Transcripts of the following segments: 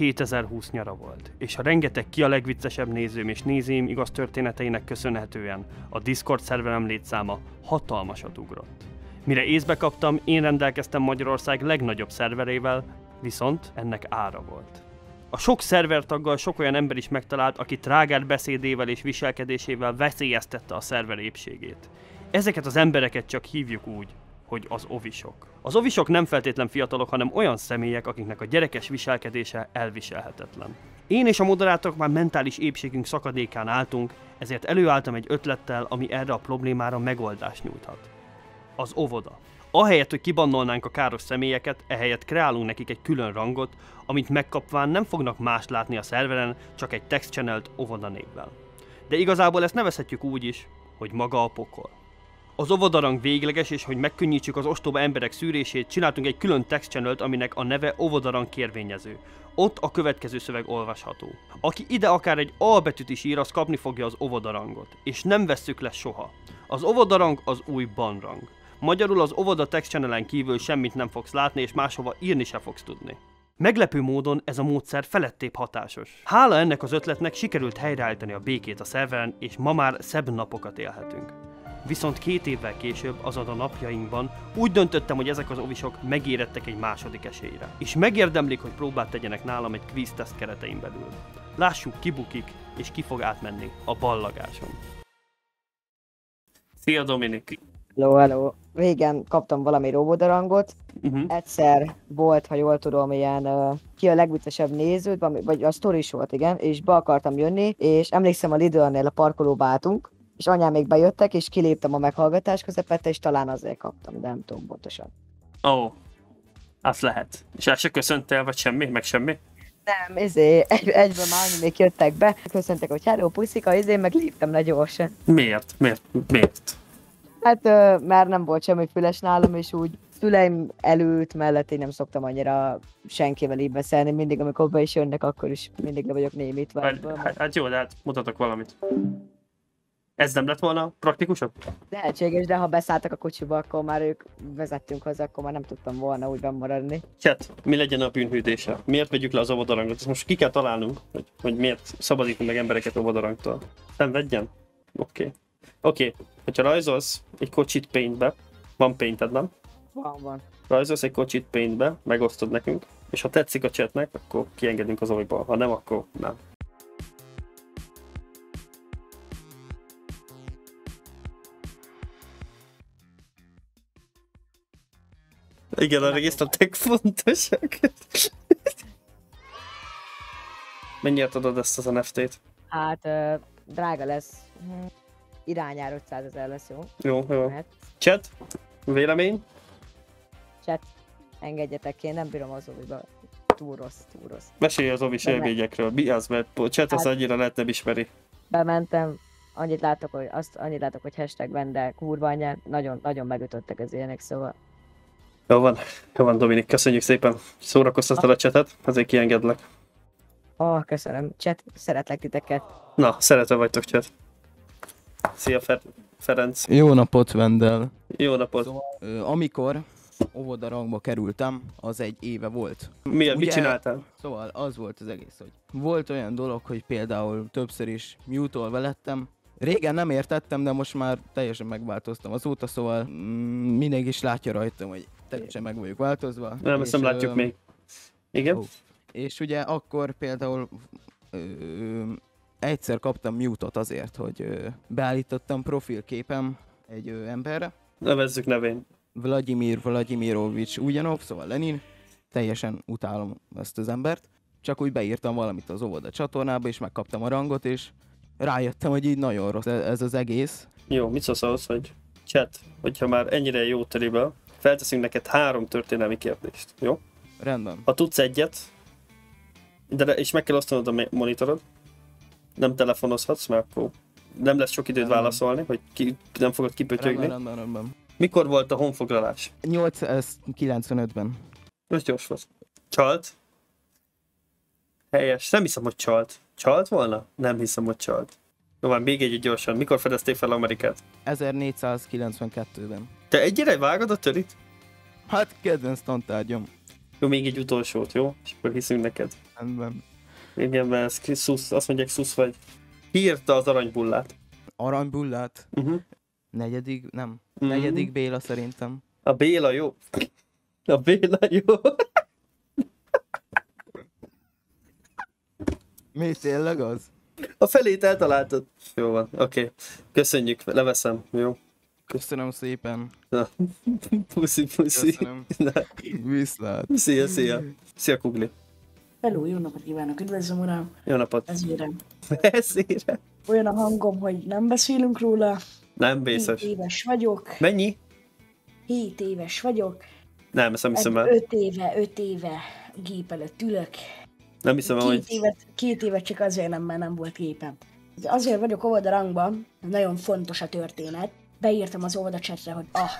2020 nyara volt, és a rengeteg ki a legviccesebb nézőm és nézőim igaz történeteinek köszönhetően a Discord szerverem létszáma hatalmasat ugrott. Mire észbe kaptam, én rendelkeztem Magyarország legnagyobb szerverével, viszont ennek ára volt. A sok szervertaggal sok olyan ember is megtalált, aki trágár beszédével és viselkedésével veszélyeztette a szerver épségét. Ezeket az embereket csak hívjuk úgy, hogy az ovisok. Az ovisok nem feltétlen fiatalok, hanem olyan személyek, akiknek a gyerekes viselkedése elviselhetetlen. Én és a moderátorok már mentális épségünk szakadékán álltunk, ezért előálltam egy ötlettel, ami erre a problémára megoldást nyújthat. Az óvoda. Ahelyett, hogy kibannolnánk a káros személyeket, ehelyett kreálunk nekik egy külön rangot, amit megkapván nem fognak más látni a szerveren, csak egy text channelt óvoda névvel. De igazából ezt nevezhetjük úgy is, hogy maga a pokol. Az óvodarang végleges, és hogy megkönnyítsük az ostoba emberek szűrését, csináltunk egy külön text channelt, aminek a neve óvodarang kérvényező. Ott a következő szöveg olvasható. Aki ide akár egy A betűt is ír, az kapni fogja az óvodarangot. És nem vesszük le soha. Az óvodarang az új banrang. Magyarul az óvoda text channelen kívül semmit nem fogsz látni, és máshova írni se fogsz tudni. Meglepő módon ez a módszer felettébb hatásos. Hála ennek az ötletnek sikerült helyreállítani a békét a szerveren, és ma már szebb napokat élhetünk. Viszont két évvel később, azaz a napjainkban úgy döntöttem, hogy ezek az ovisok megérettek egy második esélyre. És megérdemlik, hogy próbát tegyenek nálam egy quiz test keretein belül. Lássuk, ki bukik, és ki fog átmenni a ballagáson. Szia Dominik! Hello, hello. Régen kaptam valami robodarangot. Uh-huh. Egyszer volt, ha jól tudom, ilyen uh, ki a legviccesebb néződ, vagy a sztori is volt, igen, és be akartam jönni, és emlékszem a Lidl-nél a parkolóba álltunk, és anyám még bejöttek, és kiléptem a meghallgatás közepette, és talán azért kaptam, de nem tudom pontosan. Ó, oh, az lehet. És el se köszöntél, vagy semmi, meg semmi? Nem, izé, egy, egyben már még jöttek be, köszöntek, hogy hello, puszika, izé, meg léptem le gyorsan. Miért? Miért? Miért? Hát, ö, mert nem volt semmi füles nálam, és úgy szüleim előtt mellett én nem szoktam annyira senkivel így beszélni, mindig amikor be is jönnek, akkor is mindig le vagyok némítva. Hát, hát, hát jó, de hát mutatok valamit. Ez nem lett volna praktikusabb? Lehetséges, de ha beszálltak a kocsiba, akkor már ők vezettünk haza, akkor már nem tudtam volna úgy maradni. Chat, mi legyen a bűnhűtése? Miért vegyük le az óvodarangot? Ezt most ki kell találnunk, hogy, hogy miért szabadítunk meg embereket óvodarangtól. Szenvedjen? Oké. Okay. Oké, okay. hogyha rajzolsz egy kocsit paintbe, van painted, nem? Van, van. Rajzolsz egy kocsit paintbe, megosztod nekünk, és ha tetszik a chatnek, akkor kiengedünk az olyból, ha nem, akkor nem. Igen, a regisztratek fontosak. Mennyire adod ezt az NFT-t? Hát, drága lesz. Hm, Irányár 500 ezer lesz, jó? Jó, jó. Chat? Vélemény? chat, engedjetek, én nem bírom az oviba. Túl rossz, túl rossz. Mesélj az ovis élményekről. Mi az, mert a chat az Hát- annyira lehet nem ismeri. bementem, annyit látok, hogy azt annyit látok, hogy hashtag vende kurva anyját, nagyon, nagyon megütöttek az ilyenek, szóval Jó van, jó van Dominik, köszönjük szépen. Szórakoztattad a chatet, azért kiengedlek. Ah, köszönöm. Chat, szeretlek titeket. Na, szeretve vagytok chat. Szia Fer- Ferenc. Jó napot, Vendel! Jó napot. Ö, amikor óvodarangba kerültem, az egy éve volt. Mi, mit Ugye- csináltál? Szóval az volt az egész, hogy volt olyan dolog, hogy például többször is mute lettem. Régen nem értettem, de most már teljesen megváltoztam azóta, szóval mm, mindenki is látja rajtam, hogy teljesen meg vagyok változva. Nem, ezt nem látjuk ö, még. Igen? Ó. És ugye akkor például ö, egyszer kaptam mute-ot azért, hogy ö, beállítottam profilképem egy ö, emberre, Nevezzük nevén. Vladimir Vladimirovics Ugyanov, szóval Lenin. Teljesen utálom ezt az embert. Csak úgy beírtam valamit az óvoda csatornába, és megkaptam a rangot, és rájöttem, hogy így nagyon rossz e- ez az egész. Jó, mit szólsz ahhoz, hogy chat, hogyha már ennyire jó teriből, felteszünk neked három történelmi kérdést, jó? Rendben. Ha tudsz egyet, de és meg kell osztanod a monitorod, nem telefonozhatsz, mert akkor nem lesz sok időd Rendben. válaszolni, hogy ki, nem fogod Rendben, kipötyögni. rendben, rendben. Mikor volt a honfoglalás? 895-ben. Most gyors volt. Csalt? Helyes. Nem hiszem, hogy csalt. Csalt volna? Nem hiszem, hogy csalt. Jó, van, még egy gyorsan. Mikor fedezték fel Amerikát? 1492-ben. Te egyre vágod a törit? Hát kedvenc tantárgyam. Jó, még egy utolsót, jó? És akkor hiszünk neked. Rendben. Igen, mert ez szusz, azt mondják szusz vagy. Ki írta az aranybullát? Aranybullát. Uh-huh. Negyedik, nem. Mhm. Negyedik Béla szerintem. A Béla jó. A Béla jó. Mi tényleg az? A felét eltaláltad. Jó van, oké. Okay. Köszönjük, leveszem, jó? Köszönöm szépen. Na. Puszi, puszi. Köszönöm. Na. Viszlát. Szia, szia. Szia, Kugli. Hello, jó napot kívánok, üdvözlöm uram, Jó napot. ezére. Eszére. Olyan a hangom, hogy nem beszélünk róla. Nem 7 vészes. éves vagyok, Mennyi? 7 éves vagyok. Nem, ezt nem hiszem el. 5 éve, 5 éve gép előtt ülök. Nem hiszem el, Két hogy... évet, két évet csak azért nem, mert nem volt gépem. Azért vagyok óvodarangban, nagyon fontos a történet. Beírtam az óvodacsetre, hogy ah,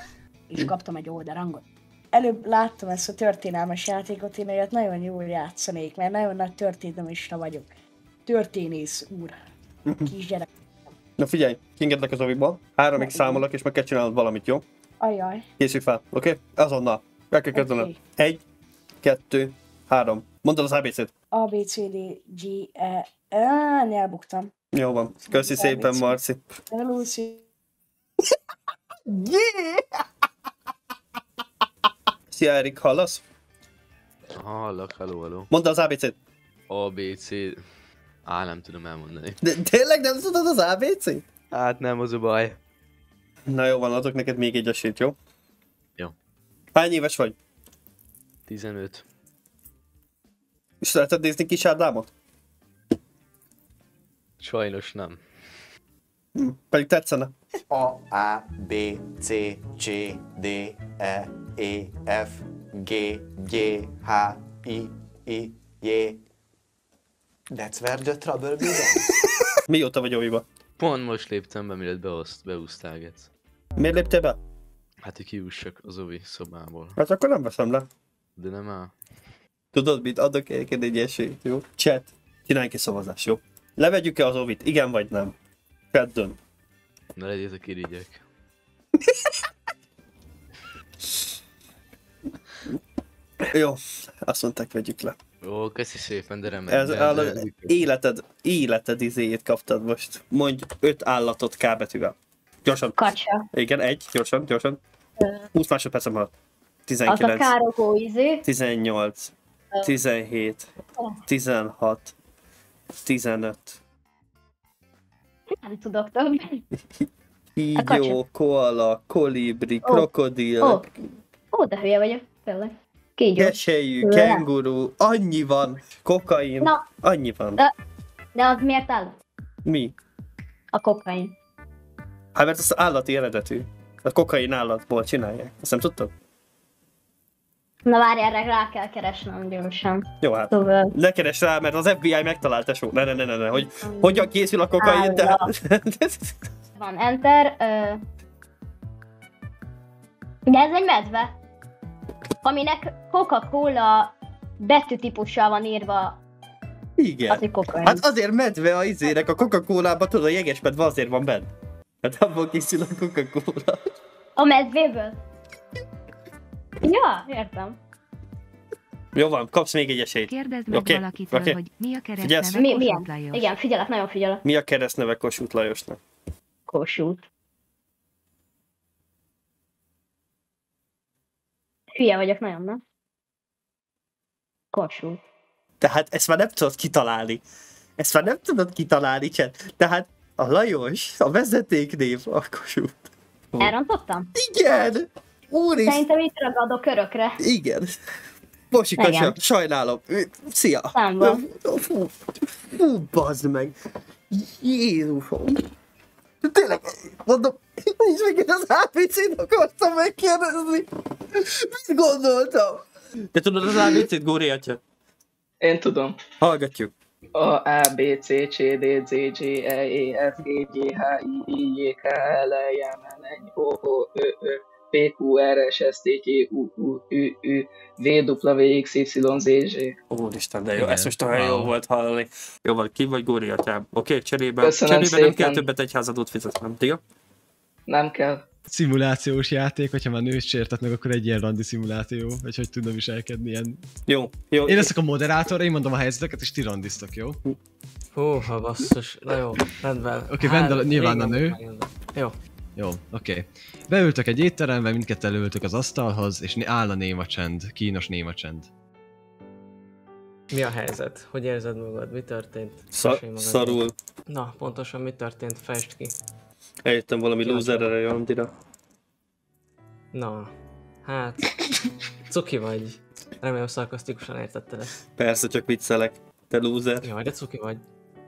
és kaptam egy óvodarangot. Előbb láttam ezt a történelmes játékot, én olyat nagyon jól játszanék, mert nagyon nagy történelmista vagyok. Történész úr. Kisgyerek. Na figyelj, kiengedlek az oviból. Háromig Na, számolok, és meg kell csinálnod valamit, jó? Ajaj. Készülj fel, oké? Okay? Azonnal. Meg kell kezdened. Oké. Egy, kettő, három. Mondd el az ABC-t. A, B, C, D, G, E, Á, elbuktam. Jó van. Köszi szépen, ABC. Marci. Lucy. Szia, Erik, hallasz? Hallak, hello, hello. Mondd az ABC-t. A, B, C... Á, nem tudom elmondani. De tényleg nem tudod az ABC-t? Hát nem, az a baj. Na jó van, adok neked még egy esélyt, jó? Jó. Hány éves vagy? 15. És szereted nézni Kis Ádámot? Sajnos nem. Hm, pedig tetszene. A, A, B, C, C, D, E, E, F, G, G, H, I, I, J. That's where the trouble begins. Mióta vagy oviba? Pont most léptem be, mire beoszt, beúsztálgetsz. Miért léptél be? Hát, hogy kiussak az ovi szobából. Hát akkor nem veszem le. De nem áll. Tudod mit? Adok neked egy esélyt, jó? Chat. Csináljunk egy szavazást, jó? Levegyük-e az ovit? Igen vagy nem? Chat dönt. Ne legyetek irigyek. Jó, azt mondták, vegyük le. Ó, köszi szépen, de remek. Ez de, életed, életed izéjét kaptad most. Mondj öt állatot K betűvel. Gyorsan. Kacsa. Igen, egy, gyorsan, gyorsan. 20 másodpercem alatt. Az a 19, károkó izé. 18, 17, 16, 15. Nem tudok több. Kígyó, kacsa. koala, kolibri, Ó, krokodil, ó. Ó, de hülye vagyok. Tényleg. Kígyó. keselyű, kenguru, annyi van. Kokain, Na. annyi van. De- De az miért áll? Mi? A kokain. Hát mert az állati eredetű. A kokain állatból csinálják. Azt nem tudtad? Na várj, erre rá kell keresnem gyorsan. Jó, hát. Szóval... Ne keres rá, mert az FBI megtalált, tesó. Ne, ne, ne, ne, ne. Hogy hogyan készül a kokain, tehát... Van enter. Ö... De ez egy medve. Aminek Coca-Cola betűtípussal van írva Igen. az. Hát azért medve a izének, a Coca-Cola-ba tudod, a jeges medve azért van benne. Hát abból készül a Coca-Cola. A medvéből? Ja, értem. Jó van, kapsz még egy esélyt. Kérdezd meg Oké, valakitől, oké. hogy mi a Figyelsz? keresztneve Mi, Kossuth? Lajos. Igen, figyelek, nagyon figyelek. Mi a keresztneve Kossuth Lajosnak? Kossuth. Hülye vagyok nagyon, nem? Kossuth. Tehát ezt már nem tudod kitalálni. Ezt már nem tudod kitalálni, Cset. Tehát a Lajos, a vezetéknév a Kossuth. Elrontottam? Igen! Úristen! Szerintem itt ragadok örökre. Igen. Bosi kacsa, Igen. sajnálom. Szia. Számban. Fú, fú, bazd meg. Jézusom. Tényleg, mondom, nincs meg az ABC-t akartam megkérdezni. Mit gondoltam? Te tudod az ABC-t, Góri atya? Én tudom. Hallgatjuk. A, A, B, C, C, D, Z, G, E, E, F, G, G, H, I, I, J, K, L, M, N, N, O, O, Ö, Ö, P, Q, R, S, S, T, T, U, U, Ü, Ü, V, W, X, Y, Z, Z. Úristen, de jó, ezt most olyan jó volt hallani. Jó van, ki vagy Góri atyám? Oké, cserébe, Köszönöm cserébe nem kell többet egyházadót fizetnem. Tiga? Nem kell. szimulációs játék, hogyha már nőt sértetnek, akkor egy ilyen randi szimuláció, vagy hogy tudna viselkedni ilyen. Jó, jó. Én leszek a moderátor, én mondom a helyzeteket, és ti randiztok, jó? Oké, Húha, basszus. Na jó, rendben. okay, Vendel nyilván a nő. Jó. Jó, oké. Okay. Beültök egy étterembe, mindketten leültök az asztalhoz, és áll a néma csend, kínos néma csend. Mi a helyzet? Hogy érzed magad? Mi történt? Szar- szarul. Na, pontosan mi történt? Fejtsd ki. Eljöttem valami vagyok. Jandira. Na, hát... Cuki vagy. Remélem szarkasztikusan értetted ezt. Persze, csak viccelek. Te loser. Jaj, de cuki vagy.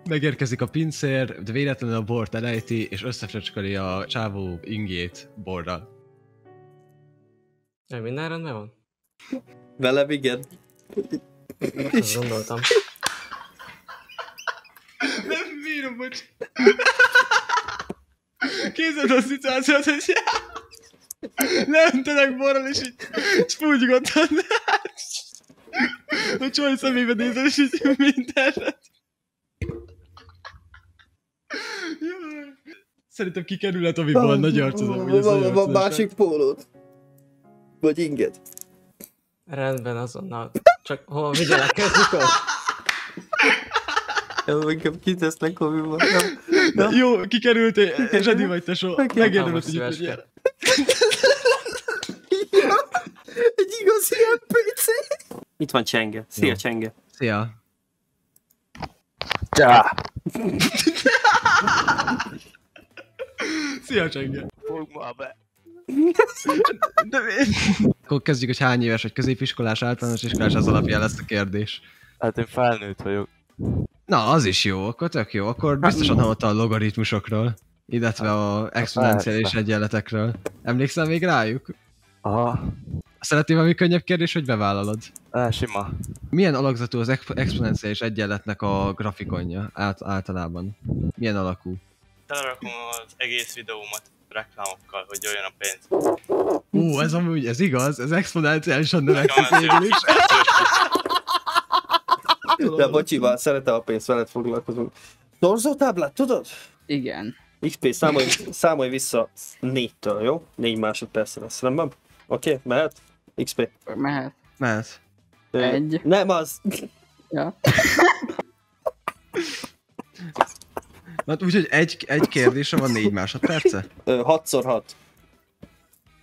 Megérkezik a pincér, de véletlenül a bort elejti, és összefröcskali a csávó ingét borral. Jaj, minden rendben van? Velem igen. Azt gondoltam. Nem bírom, bocs. Képzeld a szituációt, hogy leöntenek borral, és így spúgygodtan. A csaj szemébe nézel, és így mindenre. Szerintem kikerül a Tomiból, nagy arc az amúgy, ez nagy arc, másik pólót. Vagy inget. Rendben, azonnal. Csak hol vigyelek, ott. Jó, inkább kitesznek. Na, jó, kikerült, és Zsedi vagy tesó. Megérdemelt, hogy itt. Egy igazi NPC. Itt van Csenge. Szia Jó. Csenge. Szia. Csá! Szia, Csenge. Fogd ma be! De Akkor kezdjük, hogy hány éves vagy középiskolás, általános iskolás, az alapján lesz a kérdés. Hát én felnőtt vagyok. Na, az is jó, akkor tök jó. Akkor biztosan hallottál a logaritmusokról, illetve a exponenciális persze. egyenletekről. Emlékszel még rájuk? Aha, Szeretnél valami könnyebb kérdés, hogy bevállalod? á, sima. Milyen alakzatú az exp- exponenciális egyenletnek a grafikonja át- általában? Milyen alakú? Telerakom az egész videómat reklámokkal, hogy jöjjön a pénz. Ú, ez amúgy, ez igaz, ez exponenciálisan növekszik végül is. De bocsival, szeretem a pénzt, veled foglalkozunk. Torzótáblát, tudod? Igen. XP, számolj, számolj vissza négytől, jó? Négy másodperc lesz, rendben? Oké, okay, mehet? XP. Mehet. Mehet. Egy. Nem az. Ja. Hát úgyhogy egy, egy kérdésre van négy másodperce? 6x6.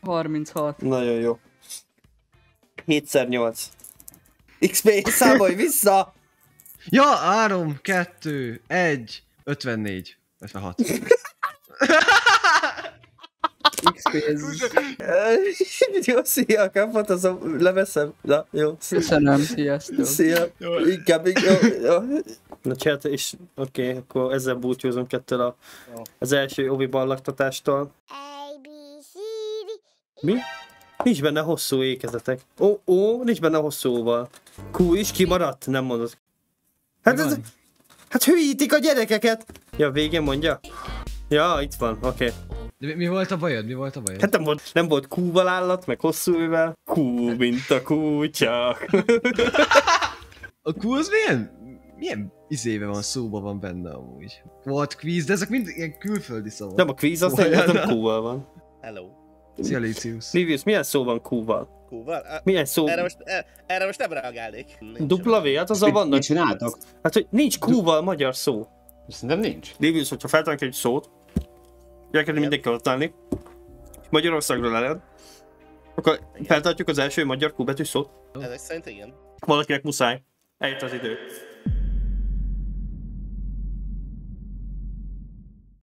36. Nagyon jó. 7x8. XP, számolj vissza! Ja, 3, 2, 1, 54, 56. XP ez... jó, szia, kaphatozom, leveszem. Na, jó. Köszönöm, sziasztok. Szia. Inkább, inkább. Jó. Na chat, és oké, okay, akkor ezzel búcsúzunk ettől a, az első ovi ballaktatástól. Mi? Nincs benne hosszú ékezetek. Ó, ó, nincs benne hosszúval. Q is kimaradt? Nem mondod. Hát ez... Hát hülyítik a gyerekeket! Ja, végén mondja? Ja, itt van, oké. Okay. De mi, mi volt a bajod? Mi volt a bajod? Hát nem volt, nem volt Q-val állat, meg hosszú ővel. Q, mint a kutya. A Q az milyen, milyen izéve van, szóba van benne amúgy. Volt quiz, de ezek mind ilyen külföldi szavak. nem a quiz, az Szóval- nem, nem Q-val van. Hello. Szia, Licius. Livius, milyen szó van Q-val? Kúval? Á, Milyen szó? Erre most, e- erre most nem reagálnék. Dupla V, hát azzal vannak. Mit csináltok? Hát, hogy nincs Q-val magyar szó. Szerintem nincs. Livius, hogyha feltalálunk egy szót, elkezdeni mindenki kell és Magyarországról ered, akkor feltartjuk az első magyar Q betű szót. Ezek szerint igen. Valakinek muszáj. Eljött az idő.